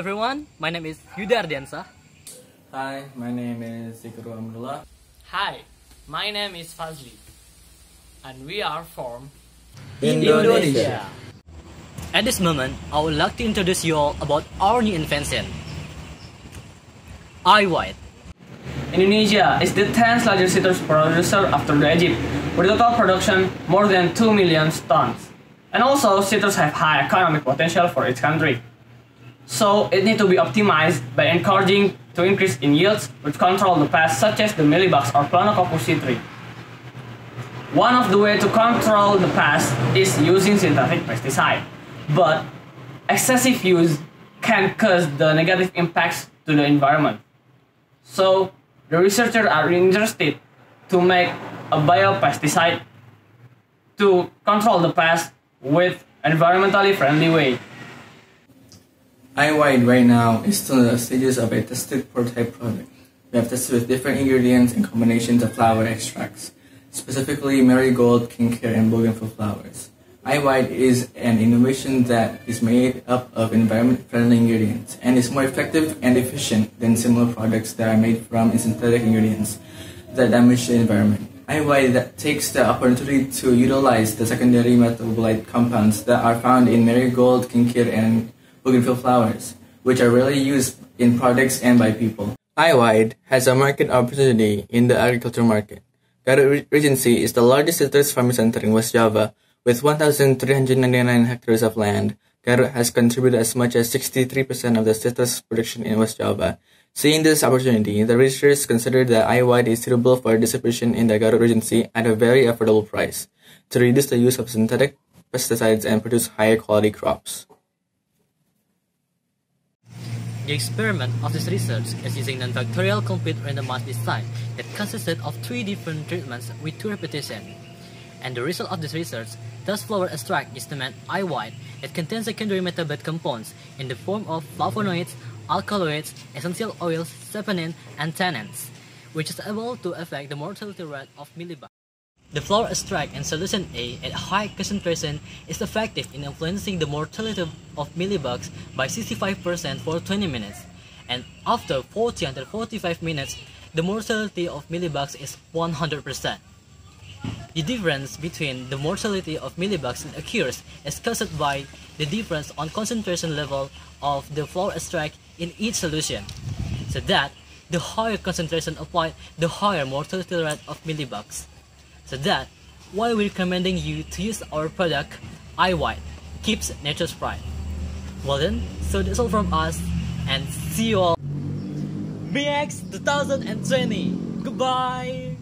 everyone, my name is Yuda Ardiansa. Hi, my name is Zikru Amrullah. Hi, my name is Fazli, and we are from Indonesia. At this moment, I would like to introduce you all about our new invention, iWIDE. Indonesia is the 10th largest citrus producer after Egypt, with a total production more than 2 million tons. And also, citrus have high economic potential for its country. So, it needs to be optimized by encouraging to increase in yields which control the pests such as the mealybugs or Planococcus citri. One of the way to control the pest is using synthetic pesticide, but excessive use can cause the negative impacts to the environment. So the researchers are interested to make a biopesticide to control the pest with environmentally friendly way. iWIDE right now is still in the stages of a tested prototype product. We have tested with different ingredients and combinations of flower extracts, specifically marigold, king care, and bougainville flowers. iWIDE is an innovation that is made up of environment-friendly ingredients and is more effective and efficient than similar products that are made from synthetic ingredients that damage the environment. iWIDE that takes the opportunity to utilize the secondary metabolite compounds that are found in marigold, kinkir, and bougainville flowers, which are rarely used in products and by people. iWIDE has a market opportunity in the agriculture market. Garut Regency is the largest citrus farming center in West Java with 1,399 hectares of land, Garut has contributed as much as 63% of the citrus production in West Java. Seeing this opportunity, the researchers considered that iWIDE is suitable for distribution in the Garut Regency at a very affordable price to reduce the use of synthetic pesticides and produce higher quality crops. The experiment of this research is using non-factorial complete randomized design that consisted of three different treatments with two repetitions. And the result of this research, thus flower extract is the man iWIDE. It contains secondary metabolite compounds in the form of flavonoids, alkaloids, essential oils, saponin, and tannins, which is able to affect the mortality rate of mealybugs. The flower extract in solution A at high concentration is effective in influencing the mortality of mealybugs by 65% for 20 minutes, and after 40 until 45 minutes, the mortality of mealybugs is 100%. The difference between the mortality of mealybugs occurs is caused by the difference on concentration level of the flower extract in each solution, so that the higher concentration applied, the higher mortality rate of mealybugs. So that why we're recommending you to use our product iWIDE keeps nature's pride. Well then, so that's all from us and see you all BX 2020. Goodbye.